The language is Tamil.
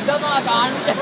ഇതൊന്നും കാണുന്നില്ല